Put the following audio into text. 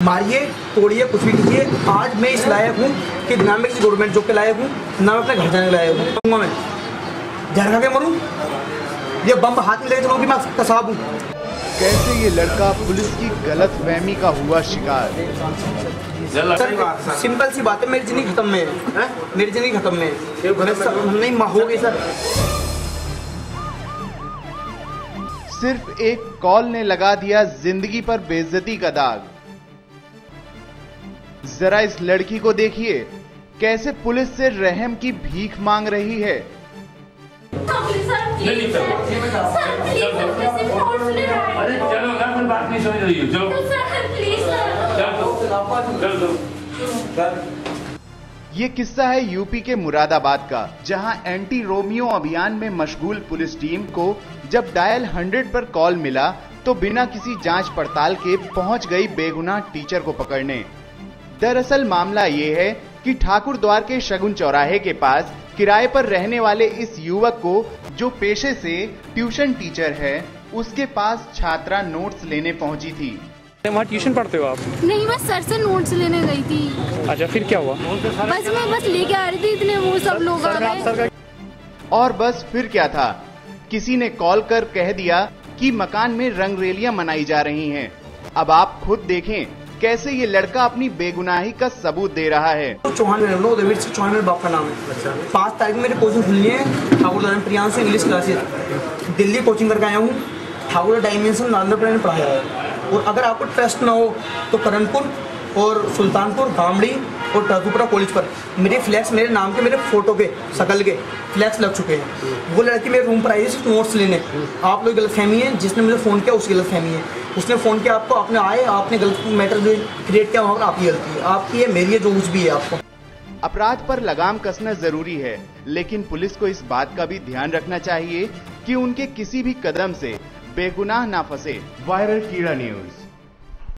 मारिए तोड़िए कुछ भी कीजिए। आज मैं इस लायक हूँ कि ना मैं किसी गवर्नमेंट जॉब के लायक हूँ ना मैं अपने घर जाने के लायक हूँ। मरूँगा मैं जहर खा के मरूँ? ये बम हाथ में लेके चलो कि मैं कसाब हूँ। कैसे ये लड़का पुलिस की गलत फहमी का हुआ शिकार? सर सिंपल सी बात है मेरी ज़िंदगी खत्म में है। मेरी ज़िंदगी खत्म में नहीं हो गई सर। सिर्फ़ एक कॉल ने लगा दिया ज़िंदगी पर बेइज्जती का दाग। जरा इस लड़की को देखिए कैसे पुलिस से रहम की भीख मांग रही है। ये किस्सा है यूपी के मुरादाबाद का जहाँ एंटी रोमियो अभियान में मशगूल पुलिस टीम को जब डायल 100 पर कॉल मिला तो बिना किसी जाँच पड़ताल के पहुँच गई बेगुनाह टीचर को पकड़ने। दरअसल मामला ये है कि ठाकुर द्वार के शगुन चौराहे के पास किराए पर रहने वाले इस युवक को जो पेशे से ट्यूशन टीचर है उसके पास छात्रा नोट्स लेने पहुँची थी। वहाँ ट्यूशन पढ़ते हो आप? नहीं मैं सर से नोट्स लेने गई थी। अच्छा फिर क्या हुआ? बस मैं बस लेके आ रही थी इतने वो सब लोग आ गए। और बस फिर क्या था? किसी ने कॉल कर कह दिया कि मकान में रंगरेलियाँ मनाई जा रही हैं। अब आप खुद देखें कैसे ये लड़का अपनी बेगुनाही का सबूत दे रहा है? चौहान देवीर से चौहान मेरे बाप का नाम है। अच्छा। पाँच तारीख मेरे कोचिंग खुलनी है। Thakur Dan Priyansh English classes Delhi coaching करके आया हूँ। ठाकुर डायमेंशन नालंदा में पढ़ाया है। और अगर आपको ट्रस्ट ना हो तो करणपुर और सुल्तानपुर गामड़ी और टरकुपरा कॉलेज पर। मेरे फ्लैक्स मेरे नाम के मेरे फ़ोटो के शकल के फ्लैक्स लग चुके हैं। वो लड़की मेरे रूम पर आई है सिर्फ़ नोट्स लेने। आप लोग गलत फहमी है जिसने मुझे फ़ोन किया उसकी गलत फहमी है। उसने फ़ोन किया आपको आपने आए आपने गलत मैटर जो क्रिएट किया वहाँ पर आपकी गलती है। आपकी है मेरी है जो कुछ भी है आपको। अपराध पर लगाम कसना ज़रूरी है लेकिन पुलिस को इस बात का भी ध्यान रखना चाहिए कि उनके किसी भी कदम से बेगुनाह ना फंसे। वायरल कीड़ा न्यूज़।